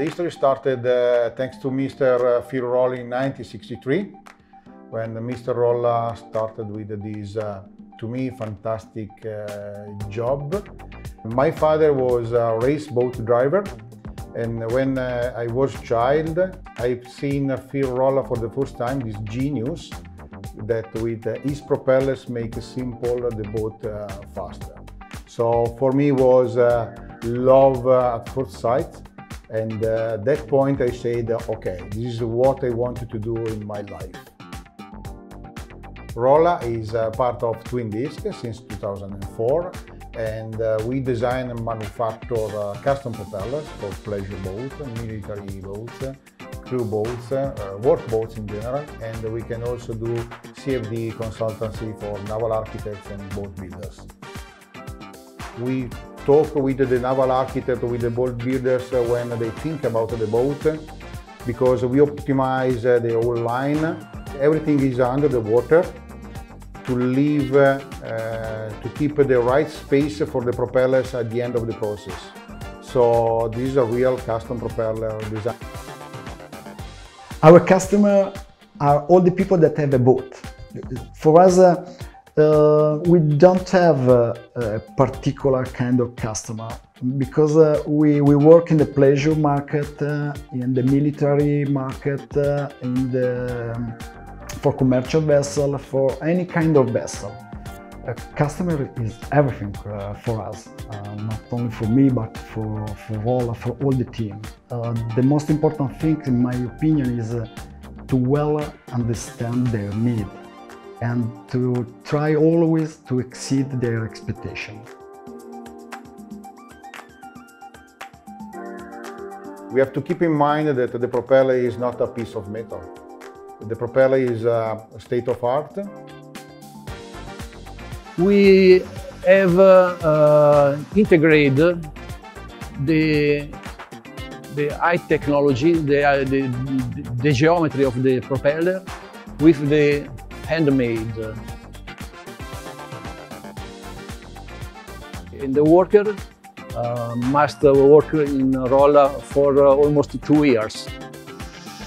The history started uh, thanks to Mr. Phil Rolla in 1963, when Mr. Rolla started with this, uh, to me, fantastic uh, job. My father was a race boat driver, and when uh, I was child, I've seen Phil Rolla for the first time, this genius that with uh, his propellers make simple the boat uh, faster. So for me was uh, love at first sight and uh, at that point I said, okay, this is what I wanted to do in my life. Rolla is part of Twin Disc since 2004 and uh, we design and manufacture uh, custom propellers for pleasure boats, military boats, crew boats, uh, work boats in general, and we can also do CFD consultancy for naval architects and boat builders. We talk with the naval architect, with the boat builders when they think about the boat, because we optimize the whole line. Everything is under the water, to leave, uh, to keep the right space for the propellers at the end of the process. So this is a real custom propeller design. Our customer are all the people that have a boat. For us, uh, uh, we don't have a, a, particular kind of customer because uh, we, we work in the pleasure market, uh, in the military market, uh, in the um, for commercial vessel, for any kind of vessel. A customer is everything uh, for us, uh, not only for me, but for, for, all, for all the team. Uh, the most important thing, in my opinion, is uh, to well understand their need and to try always to exceed their expectation. We have to keep in mind that the propeller is not a piece of metal. The propeller is a state of art. We have uh, uh, integrated the the high technology, the, uh, the, the geometry of the propeller with the handmade. And the worker uh, must work in Rolla for uh, almost two years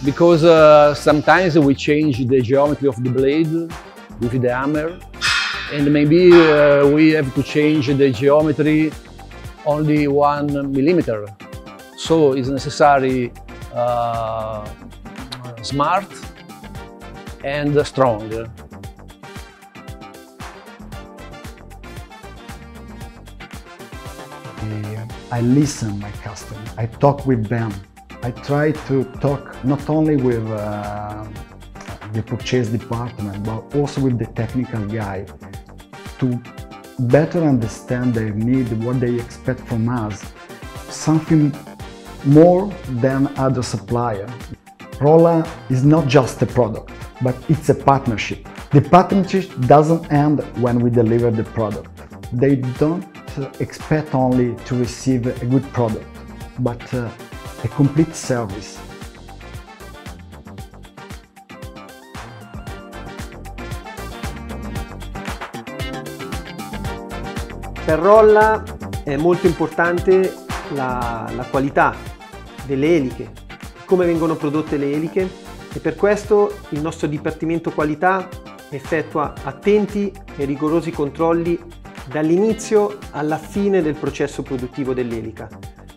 because uh, sometimes we change the geometry of the blade with the hammer and maybe uh, we have to change the geometry only one millimeter. So it's necessary uh, smart and strong. I listen my customer, I talk with them I try to talk not only with uh, the purchase department, but also with the technical guy to better understand their need, what they expect from us, something more than other supplier. Rolla is not just a product, but it's a partnership. The partnership doesn't end when we deliver the product. They don't expect only to receive a good product, but uh, a complete service. Per Rolla è molto importante la, la qualità delle eliche, come vengono prodotte le eliche e per questo il nostro Dipartimento Qualità effettua attenti e rigorosi controlli dall'inizio alla fine del processo produttivo dell'elica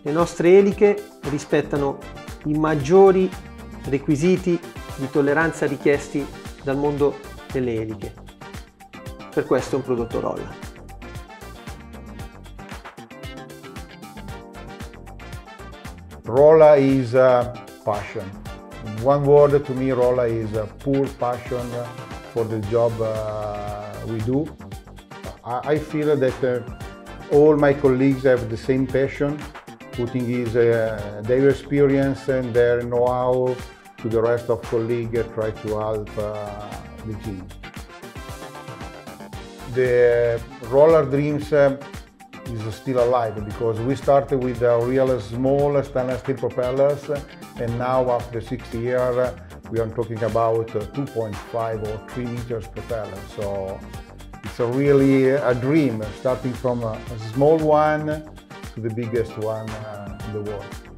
le nostre eliche rispettano i maggiori requisiti di tolleranza richiesti dal mondo delle eliche. Per questo è un prodotto Rolla. Rolla is a passion. One word to me, Rolla is a pure passion for the job uh, we do. I, feel that uh, all my colleagues have the same passion putting his, uh, their experience and their know-how to the rest of colleagues, try to help uh, the team. The Rolla dreams uh, is still alive because we started with a real small stainless steel propellers and now after 60 years we are talking about 2.5 or 3 meters propeller. So it's a really a dream starting from a small one to the biggest one uh, in the world.